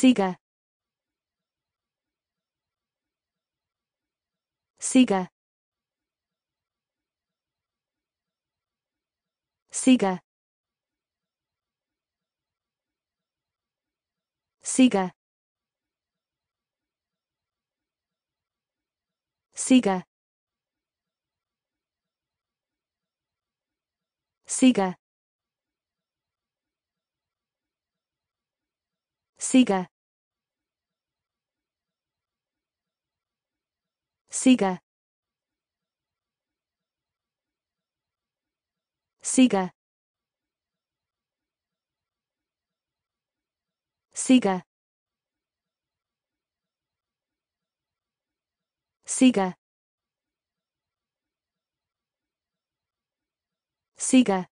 Siga. Siga. Siga. Siga. Siga. Sega Sega Sega Sega Sega Sega Sega